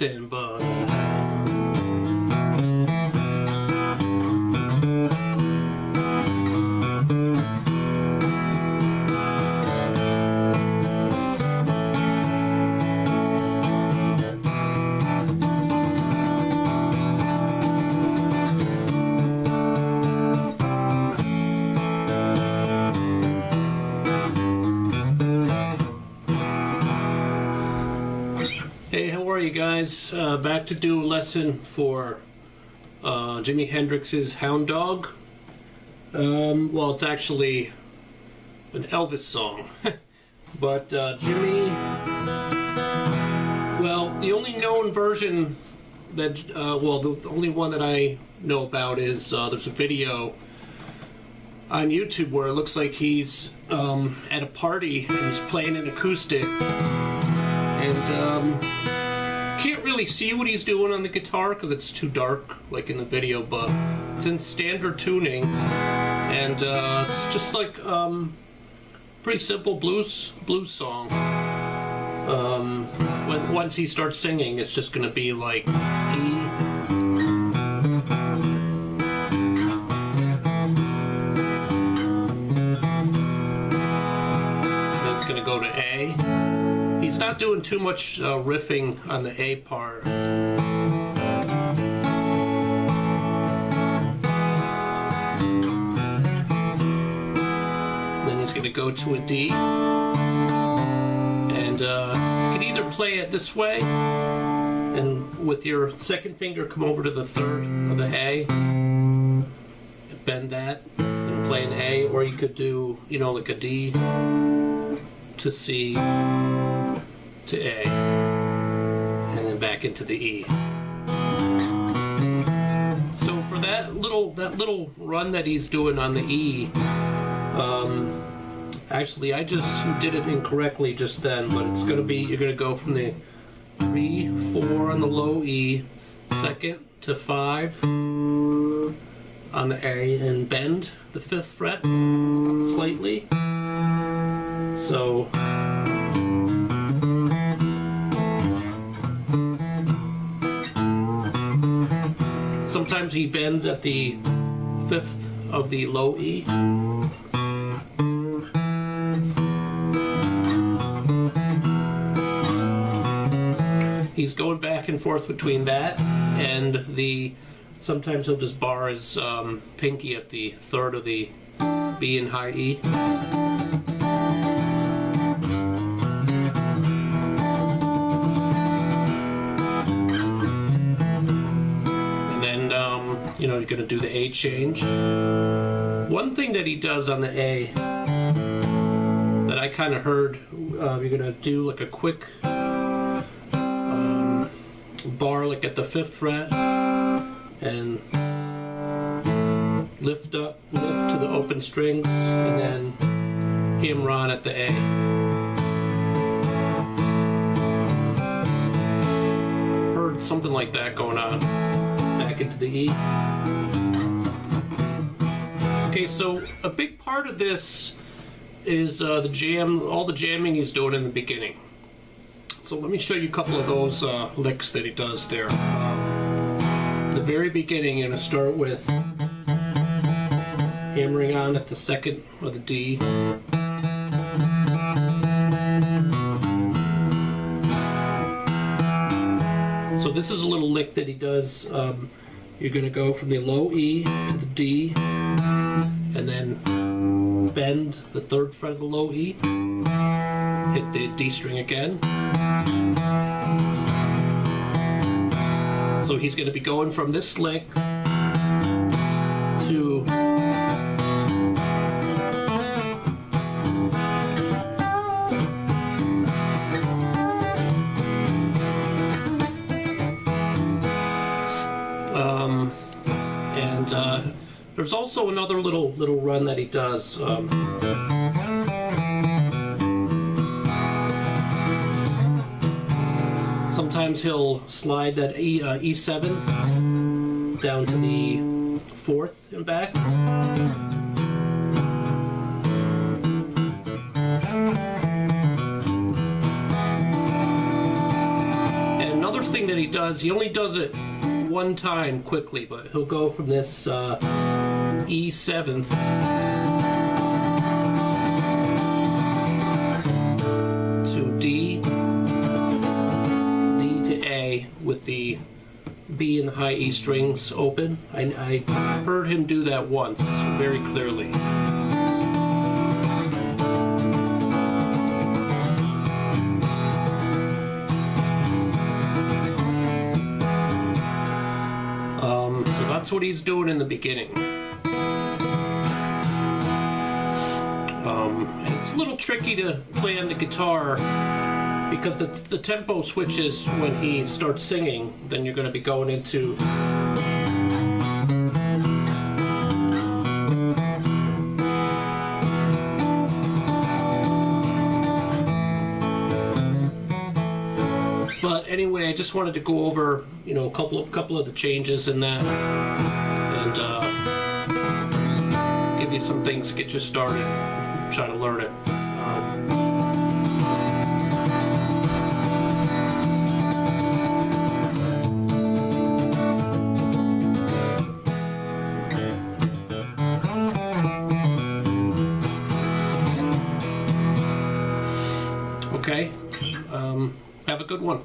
nothing but. Hey, how are you guys? Uh, back to do a lesson for uh, Jimi Hendrix's Hound Dog. Um, well, it's actually an Elvis song. but uh, Jimi. Well, the only known version that. Uh, well, the, only one that I know about is uh, there's a video on YouTube where it looks like he's um, at a party and he's playing an acoustic and um, can't really see what he's doing on the guitar because it's too dark, like in the video. But it's in standard tuning, and uh, it's just like um, pretty simple blues blues song. Um, when, once he starts singing, it's just gonna be like E. not doing too much uh, riffing on the A part. Then he's going to go to a D. And uh, you can either play it this way, and with your second finger come over to the third of the A, bend that, and play an A, or you could do, you know, like a D to C to A, and then back into the E. So for that little that little run that he's doing on the E, um, actually I just did it incorrectly just then, but it's gonna be you're gonna go from the three four on the low E, second to five on the A, and bend the fifth fret slightly. So. Sometimes he bends at the fifth of the low E. He's going back and forth between that and the. Sometimes he'll just bar his um, pinky at the third of the B in high E. going to do the A change. One thing that he does on the A that I kind of heard, uh, you're going to do like a quick um, bar, like at the fifth fret, and lift up, lift to the open strings, and then hammer on at the A. Heard something like that going on. Back into the E. Okay, so a big part of this is uh, the jam, all the jamming he's doing in the beginning. So let me show you a couple of those uh, licks that he does there. Um, the very beginning, you're going to start with hammering on at the second of the D. this is a little lick that he does. Um, you're going to go from the low E to the D, and then bend the third fret of the low E, hit the D string again. So he's going to be going from this lick to there's also another little little run that he does. Um, sometimes he'll slide that E uh, E7 down to the fourth and back. And another thing that he does, he only does it one time quickly, but he'll go from this uh, E seventh to D, D to A with the B and the high E strings open. I, I heard him do that once very clearly. Um, so that's what he's doing in the beginning. It's a little tricky to play on the guitar because the, the tempo switches when he starts singing. Then you're going to be going into But anyway, I just wanted to go over, you know, a couple of couple of the changes in that, and uh, give you some things to get you started. Try to learn it. Um, okay. Um, have a good one.